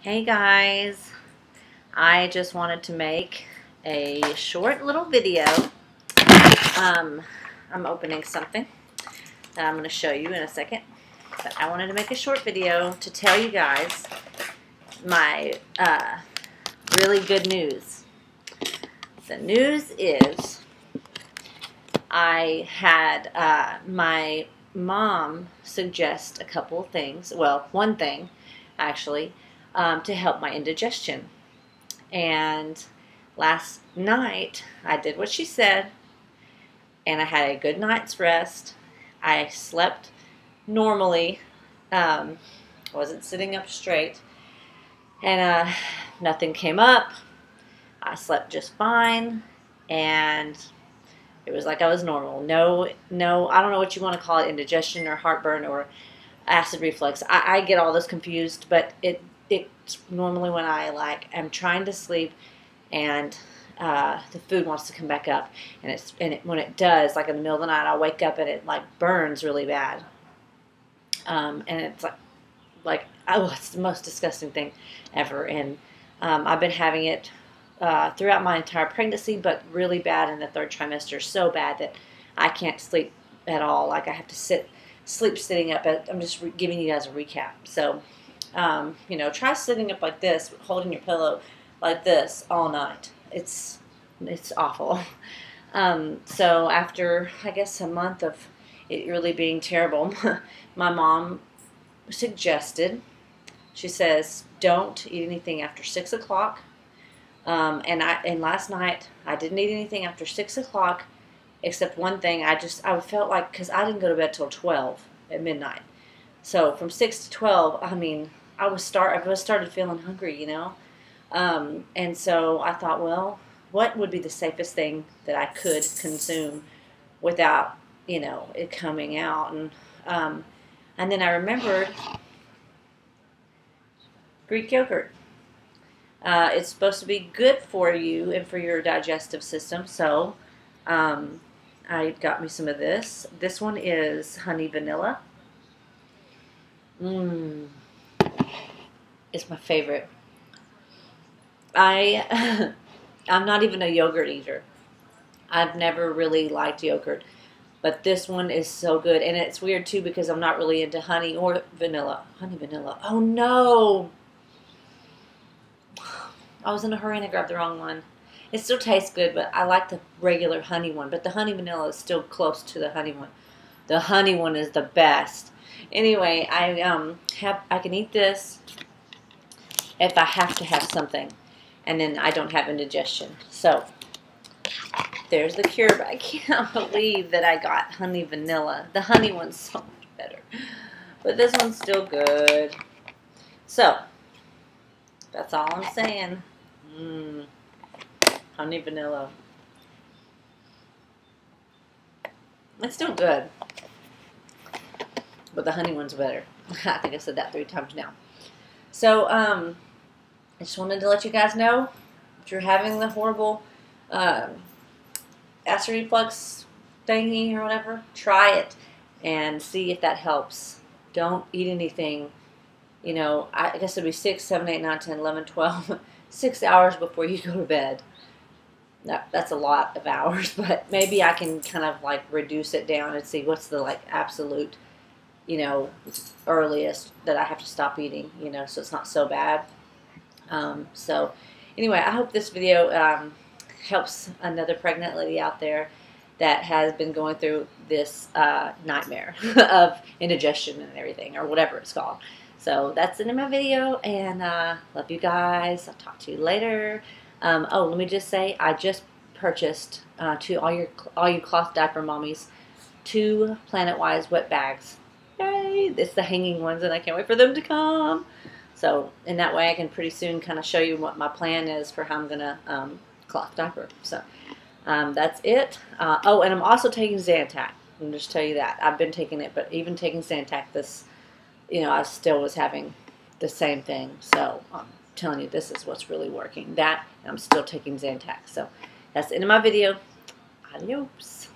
Hey guys, I just wanted to make a short little video. Um, I'm opening something that I'm going to show you in a second. But I wanted to make a short video to tell you guys my uh, really good news. The news is I had uh, my mom suggest a couple things. Well, one thing actually um, to help my indigestion. And last night, I did what she said, and I had a good night's rest. I slept normally, um, wasn't sitting up straight, and uh, nothing came up. I slept just fine, and it was like I was normal. No, no, I don't know what you want to call it, indigestion or heartburn or acid reflux. I, I get all this confused, but it it's normally when I like am trying to sleep and uh, the food wants to come back up, and it's and it, when it does, like in the middle of the night, I wake up and it like burns really bad, um, and it's like like oh, it's the most disgusting thing ever, and um, I've been having it uh, throughout my entire pregnancy, but really bad in the third trimester, so bad that I can't sleep at all. Like I have to sit sleep sitting up. I'm just giving you guys a recap, so um, you know, try sitting up like this, holding your pillow like this all night. It's it's awful. Um, so after I guess a month of it really being terrible, my mom suggested. She says, "Don't eat anything after six o'clock." Um, and I and last night I didn't eat anything after six o'clock, except one thing. I just I felt like because I didn't go to bed till twelve at midnight. So from six to twelve, I mean, I was start I was started feeling hungry, you know, um, and so I thought, well, what would be the safest thing that I could consume without, you know, it coming out, and um, and then I remembered Greek yogurt. Uh, it's supposed to be good for you and for your digestive system, so um, I got me some of this. This one is honey vanilla. Mmm is my favorite. I I'm not even a yogurt eater. I've never really liked yogurt, but this one is so good, and it's weird too because I'm not really into honey or vanilla. Honey vanilla. Oh no! I was in a hurry and I grabbed the wrong one. It still tastes good, but I like the regular honey one. But the honey vanilla is still close to the honey one. The honey one is the best. Anyway, I um have I can eat this if I have to have something and then I don't have indigestion. So there's the cure, but I can't believe that I got honey vanilla. The honey one's so much better. But this one's still good. So, that's all I'm saying. Mmm, honey vanilla. It's still good. But the honey one's better. I think I said that three times now. So, um, I just wanted to let you guys know if you're having the horrible um, acid reflux thingy or whatever, try it and see if that helps. Don't eat anything, you know, I guess it'd be 6, 7, 8, 9, 10, 11, 12, 6 hours before you go to bed. That, that's a lot of hours, but maybe I can kind of like reduce it down and see what's the like absolute, you know, earliest that I have to stop eating, you know, so it's not so bad. Um, so anyway, I hope this video um, helps another pregnant lady out there that has been going through this uh, nightmare of indigestion and everything, or whatever it's called. So that's the end of my video, and uh, love you guys. I'll talk to you later. Um, oh, let me just say, I just purchased uh, to all your all you cloth diaper mommies two Planet Wise wet bags. Yay! It's the hanging ones, and I can't wait for them to come. So in that way, I can pretty soon kind of show you what my plan is for how I'm going to um, cloth diaper. So um, that's it. Uh, oh, and I'm also taking Zantac. I'll just tell you that. I've been taking it, but even taking Zantac, this, you know, I still was having the same thing. So I'm telling you, this is what's really working. That, I'm still taking Zantac. So that's the end of my video. Adios.